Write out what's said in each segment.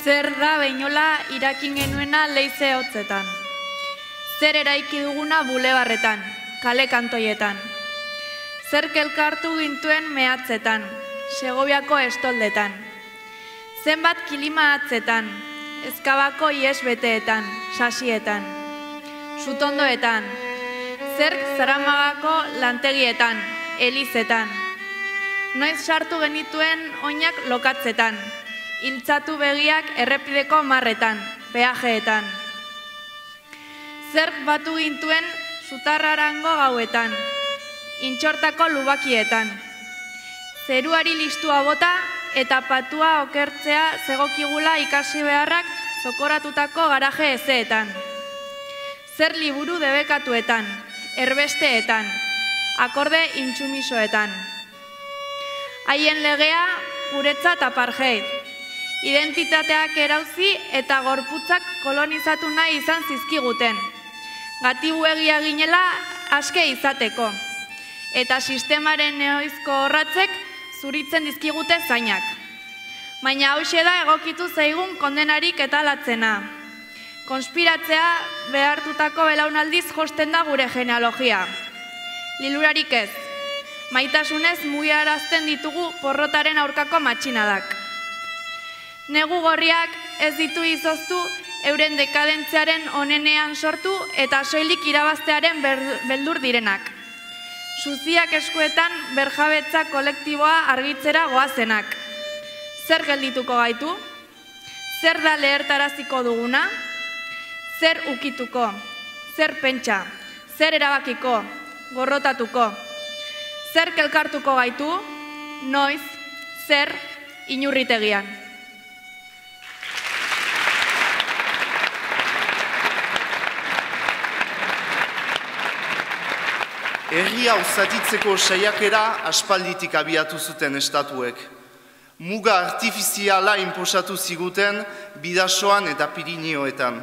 Zer da behinola irakin genuena leize hotzetan. Zer eraiki duguna bulebarretan, kale kantoietan. Zer kelkartu gintuen mehatzetan, segobiako estoldetan. Zenbat kilima atzetan, ezkabako ies beteetan, sasietan. Sutondoetan, zerk zaramagako lantegietan, elizetan. Noiz sartu genituen oinak lokatzetan, hiltzatu begiak errepideko marretan, peajeetan. Zerk batu gintuen sutarrarango gauetan, intxortako lubakietan. Zeruari listua bota eta patua okertzea zegokigula ikasi beharrak zokoratutako garaje ezeetan. Zer liburu debekatuetan, erbesteetan, akorde intsumisoetan. Haien legea guretzat apartheid, identitateak erauzi eta gorputzak kolonizatu nahi izan zizkiguten. Gatibu egia ginela aske izateko. Eta sistemaren neoizko horratzek zuritzen dizkigute zainak. Baina hause da egokitu zaigun kondenarik eta latzena. Konspiratzea behartutako belaunaldiz josten da gure genealogia. Lilurarik ez, maitasunez mugiarazten ditugu porrotaren aurkako matxinadak. Negu gorriak ez ditu izoztu euren dekadentziaren onenean sortu eta soilik irabaztearen beldur direnak. Suziak eskuetan berjabetza kolektiboa argitzera goazenak. Zer geldituko gaitu? Zer da lehertaraziko duguna? Zer ukituko? Zer pentsa? Zer erabakiko? Gorrotatuko? Zer kelkartuko gaitu? Noiz? Zer? Inurritegian. Herri hau zatitzeko saiakera aspalditik abiatu zuten estatuek. Muga artifiziala inposatu ziguten bidasoan eta pirinioetan.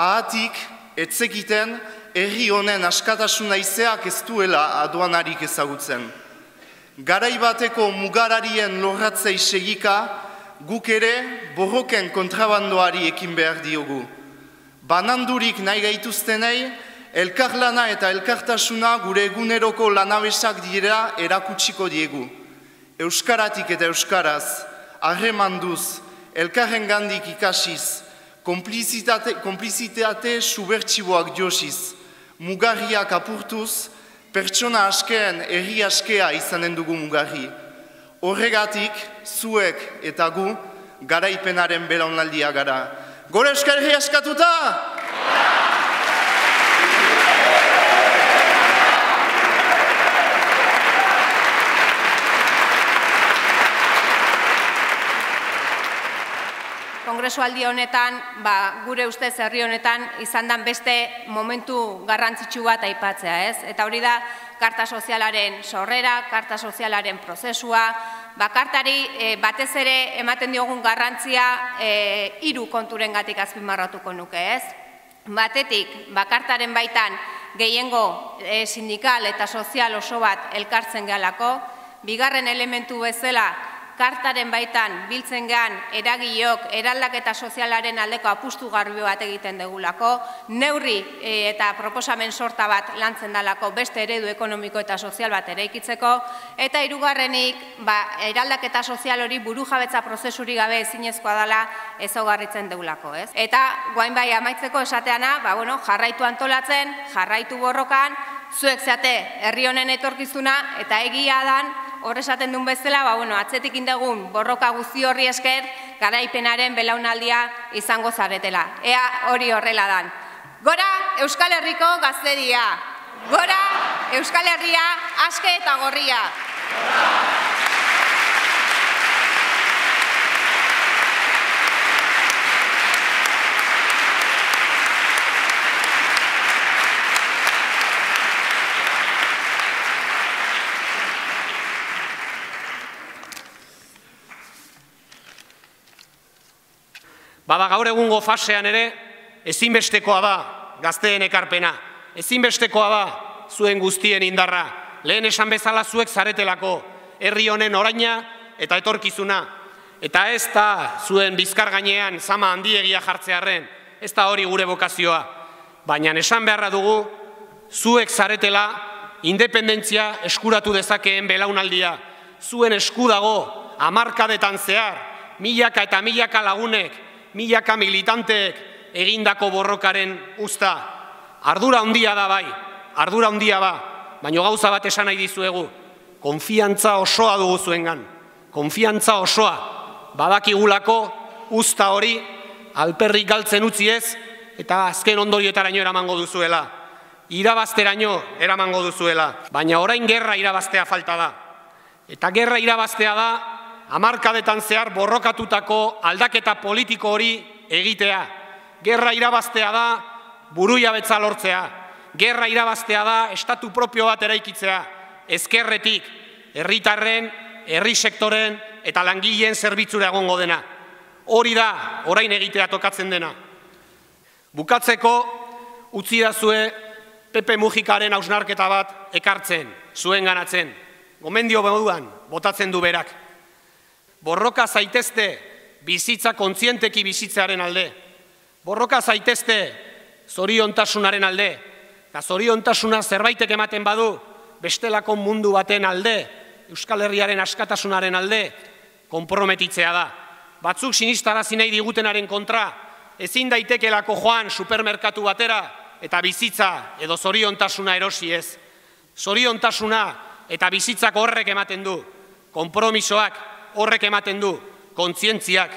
Ahatik, etzekiten, herri honen askatasuna izeak ez duela aduanarik ezagutzen. Garai bateko mugararien lorratzei segika, guk ere borroken kontrabandoari ekin behar diogu. Banandurik nahi gaituztenei, elkarlana eta elkartasuna gure eguneroko lanabesak dira erakutsiko diegu. Euskaratik eta euskaraz, harremanduz, elkarren gandik ikasiz, komplizitate subertsiboak josiz, mugarriak apurtuz, pertsona askeen erri askea izanen dugu mugarri. Horregatik, zuek eta gu, garaipenaren belaunaldia gara. Gore euskal herri askatuta! Kongresualdi honetan, ba, gure ustez herri honetan, izan dan beste momentu garrantzitsu bat aipatzea, ez? Eta hori da, karta sozialaren sorrera, karta sozialaren prozesua, ba, kartari e, batez ere ematen diogun garrantzia e, hiru konturen gatik azpimarratuko nuke, ez? Batetik, bakartaren baitan gehiengo e, sindikal eta sozial oso bat elkartzen gehalako, bigarren elementu bezala kartaren baitan biltzen gehan eragiok eraldaketa sozialaren aldeko apustu garbi bat egiten degulako, neurri e, eta proposamen sorta bat lantzen dalako beste eredu ekonomiko eta sozial bat ere ikitzeko, eta hirugarrenik ba, eraldaketa sozial hori buru jabetza prozesuri gabe ezinezkoa dela ezaugarritzen degulako. Ez? Eta guain bai amaitzeko esateana, ba, bueno, jarraitu antolatzen, jarraitu borrokan, zuek zeate herri honen etorkizuna eta egia dan hor esaten duen bezala, ba, bueno, atzetik indegun borroka guzti horri esker, garaipenaren belaunaldia izango zaretela. Ea hori horrela dan. Gora Euskal Herriko gaztedia! Gora Euskal Herria aske eta gorria! Bada gaur egungo fasean ere, ezinbestekoa da gazteen ekarpena. Ezinbestekoa da zuen guztien indarra. Lehen esan bezala zuek zaretelako, herri honen oraina eta etorkizuna. Eta ez da zuen bizkar gainean zama handiegia jartzearen, ez da hori gure bokazioa. Baina esan beharra dugu, zuek zaretela independentzia eskuratu dezakeen belaunaldia. Zuen esku dago, amarkadetan zehar, milaka eta milaka lagunek, milaka militanteek egindako borrokaren usta. Ardura handia da bai, ardura handia ba, baina gauza bat esan nahi dizuegu, konfiantza osoa dugu zuengan, konfiantza osoa, badakigulako usta hori alperrik galtzen utzi ez, eta azken ondorietaraino eramango duzuela. Irabazteraino eramango duzuela, baina orain gerra irabaztea falta da. Eta gerra irabaztea da, amarkadetan zehar borrokatutako aldaketa politiko hori egitea. Gerra irabaztea da, buruia betza lortzea. Gerra irabaztea da, estatu propio bat eraikitzea. Ezkerretik, herritarren, herri sektoren eta langileen zerbitzura egongo dena. Hori da, orain egitea tokatzen dena. Bukatzeko, utzi da zue, Pepe Mujikaren hausnarketa bat ekartzen, zuen ganatzen. Gomendio moduan, botatzen du berak. Borroka zaitezte, bizitza kontzienteki bizitzearen alde. Borroka zaitezte, zoriontasunaren alde. Eta zoriontasuna zerbaitek ematen badu, bestelako mundu baten alde, Euskal Herriaren askatasunaren alde, konprometitzea da. Batzuk sinistarazi nahi digutenaren kontra, ezin daitekelako joan supermerkatu batera, eta bizitza edo zoriontasuna erosi ez. Zoriontasuna eta bizitzak horrek ematen du, konpromisoak horrek ematen du, kontzientziak.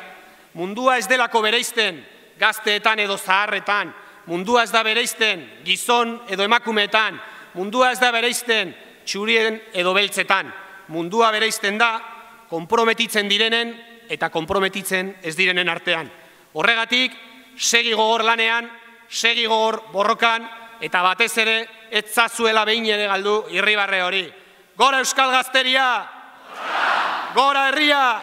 Mundua ez delako bereizten, gazteetan edo zaharretan, mundua ez da bereizten, gizon edo emakumeetan, mundua ez da bereizten, txurien edo beltzetan, mundua bereizten da, konprometitzen direnen eta konprometitzen ez direnen artean. Horregatik, segi gogor lanean, segi gogor borrokan, eta batez ere, ez behin ere galdu irribarre hori. Gora Euskal Gazteria! Gora herria!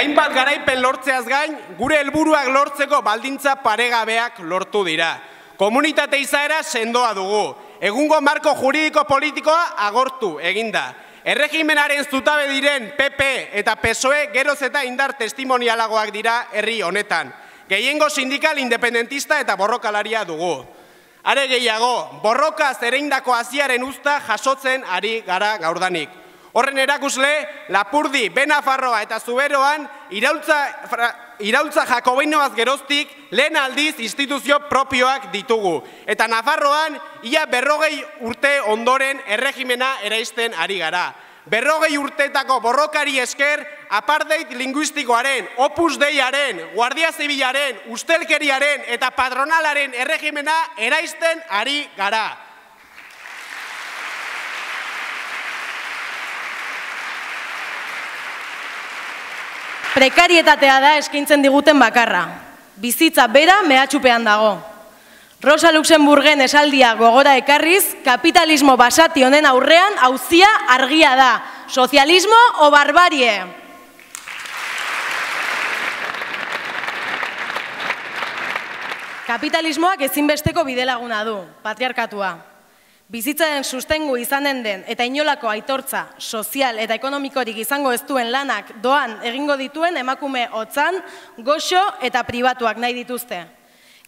Hainbat garaipen lortzeaz gain, gure helburuak lortzeko baldintza paregabeak lortu dira. Komunitate izaera sendoa dugu. Egungo marko juridiko politikoa agortu eginda. Erregimenaren zutabe diren PP eta PSOE geroz eta indar testimonialagoak dira herri honetan. Gehiengo sindikal independentista eta borrokalaria dugu. Are gehiago, borroka zereindako aziaren usta jasotzen ari gara gaurdanik. Horren erakusle, Lapurdi, Benafarroa eta Zuberoan iraultza, fra, iraultza jakobinoaz geroztik lehen aldiz instituzio propioak ditugu. Eta Nafarroan, ia berrogei urte ondoren erregimena eraisten ari gara. Berrogei urtetako borrokari esker, apardeit linguistikoaren, opus deiaren, guardia zibilaren, ustelkeriaren eta patronalaren erregimena eraisten ari gara. Prekarietatea da eskaintzen diguten bakarra. Bizitza bera mehatxupean dago. Rosa Luxemburgen esaldia gogora ekarriz, kapitalismo basati honen aurrean hauzia argia da. Sozialismo o barbarie? Kapitalismoak ezinbesteko bidelaguna du, patriarkatua. Bizitzaren sustengu izanen den eta inolako aitortza sozial eta ekonomikorik izango ez duen lanak doan egingo dituen emakume hotzan, goxo eta pribatuak nahi dituzte.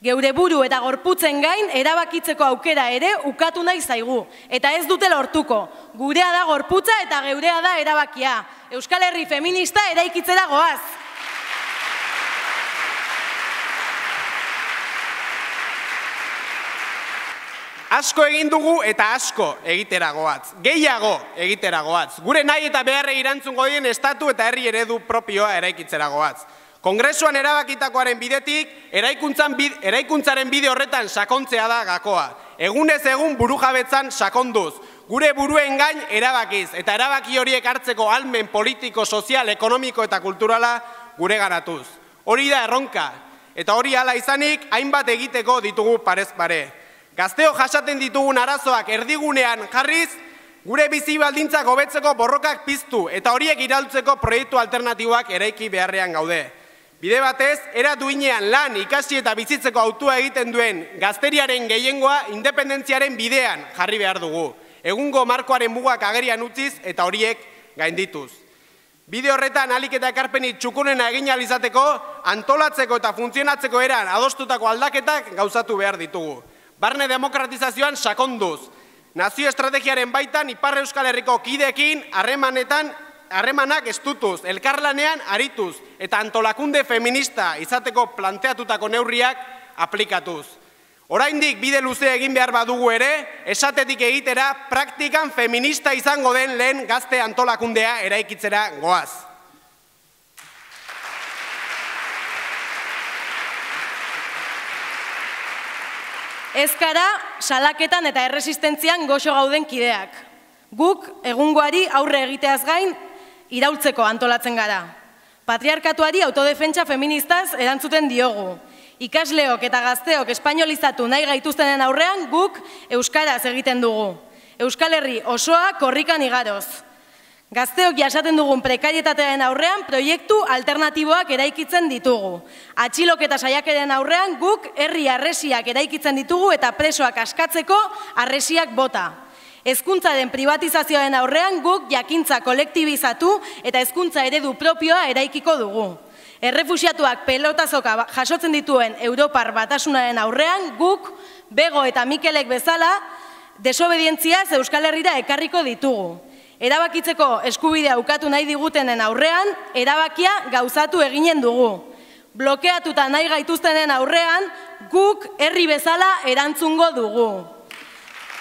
Geure buru eta gorputzen gain erabakitzeko aukera ere ukatu nahi zaigu. Eta ez dute lortuko. Gurea da gorputza eta geurea da erabakia. Euskal Herri feminista eraikitzera goaz. Asko egin dugu eta asko egiteragoatz. Gehiago egiteragoatz. Gure nahi eta beharre irantzungo dien estatu eta herri eredu propioa eraikitzeragoatz. Kongresuan erabakitakoaren bidetik, bid, eraikuntzaren bide horretan sakontzea da gakoa. Egunez egun buru jabetzan sakonduz. Gure buruen gain erabakiz eta erabaki horiek hartzeko almen politiko, sozial, ekonomiko eta kulturala gure ganatuz. Hori da erronka. Eta hori hala izanik, hainbat egiteko ditugu parez pare. Gazteo jasaten ditugun arazoak erdigunean jarriz, gure bizi baldintzak hobetzeko borrokak piztu eta horiek iraltzeko proiektu alternatiboak eraiki beharrean gaude. Bide batez, era duinean lan ikasi eta bizitzeko autua egiten duen gazteriaren gehiengoa independentziaren bidean jarri behar dugu. Egungo markoaren mugak agerian utziz eta horiek gaindituz. Bide horretan alik eta ekarpenit txukunena egin alizateko, antolatzeko eta funtzionatzeko eran adostutako aldaketak gauzatu behar ditugu. Barne demokratizazioan sakonduz, nazio estrategiaren baitan Ipar Euskal Herriko kidekin harremanetan harremanak estutuz, elkarlanean arituz eta antolakunde feminista izateko planteatutako neurriak aplikatuz. Oraindik bide luze egin behar badugu ere, esatetik egitera praktikan feminista izango den lehen gazte antolakundea eraikitzera goaz. Ezkara, salaketan eta erresistentzian goxo gauden kideak. Guk, egungoari aurre egiteaz gain, iraultzeko antolatzen gara. Patriarkatuari autodefentsa feministaz erantzuten diogu. Ikasleok eta gazteok espainolizatu nahi gaituztenen aurrean guk euskaraz egiten dugu. Euskal Herri osoa korrikan igaroz. Gazteok jasaten dugun prekarietatearen aurrean proiektu alternatiboak eraikitzen ditugu. Atxilok eta saiakeren aurrean guk herri arresiak eraikitzen ditugu eta presoak askatzeko arresiak bota. Hezkuntzaren privatizazioaren aurrean guk jakintza kolektibizatu eta hezkuntza eredu propioa eraikiko dugu. Errefusiatuak pelotazoka jasotzen dituen Europar batasunaren aurrean guk Bego eta Mikelek bezala desobedientzia Euskal Herrira ekarriko ditugu. Erabakitzeko eskubidea ukatu nahi digutenen aurrean, erabakia gauzatu eginen dugu. Blokeatuta nahi gaituztenen aurrean, guk herri bezala erantzungo dugu.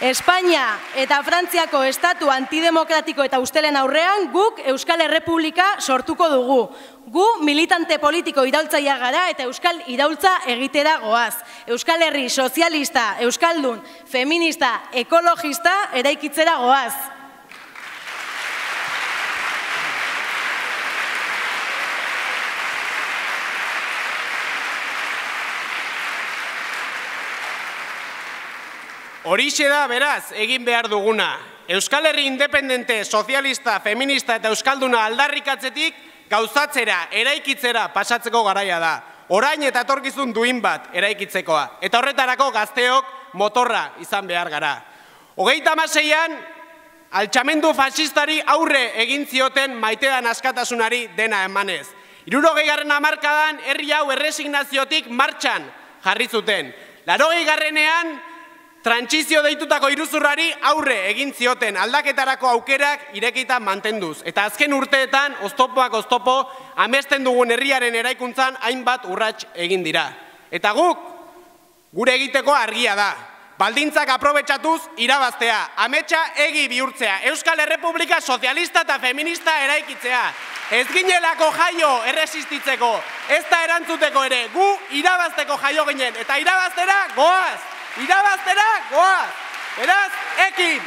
Espainia eta Frantziako estatu antidemokratiko eta ustelen aurrean guk Euskal Errepublika sortuko dugu. Gu militante politiko iraultzaia gara eta Euskal iraultza egitera goaz. Euskal Herri sozialista, Euskaldun, feminista, ekologista eraikitzera goaz. Horixe da, beraz, egin behar duguna. Euskal Herri independente, sozialista, feminista eta euskalduna aldarrikatzetik gauzatzera, eraikitzera pasatzeko garaia da. Orain eta etorkizun duin bat eraikitzekoa. Eta horretarako gazteok motorra izan behar gara. Hogeita maseian, altxamendu fasistari aurre egin zioten maitean askatasunari dena emanez. Irurogei garren amarkadan herri hau erresignaziotik martxan jarri zuten. Larogei garrenean, Trantzizio deitutako iruzurrari aurre egin zioten aldaketarako aukerak irekita mantenduz. Eta azken urteetan, oztopoak oztopo, amesten dugun herriaren eraikuntzan hainbat urrats egin dira. Eta guk, gure egiteko argia da. Baldintzak aprobetsatuz irabaztea, ametsa egi bihurtzea, Euskal Errepublika sozialista eta feminista eraikitzea. Ez ginelako jaio erresistitzeko, ez da erantzuteko ere, gu irabazteko jaio ginen, eta irabaztera goaz! Irabaztera goaz. Beraz, ekin,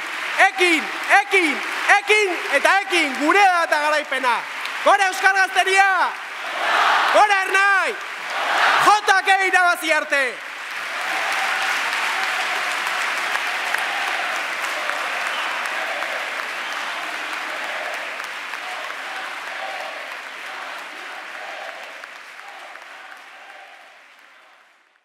ekin, ekin, ekin, eta ekin, gure da eta garaipena. Gora Euskal Gazteria! Gora Ernai! Jotak irabazi arte!